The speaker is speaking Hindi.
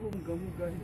mugamugamugahe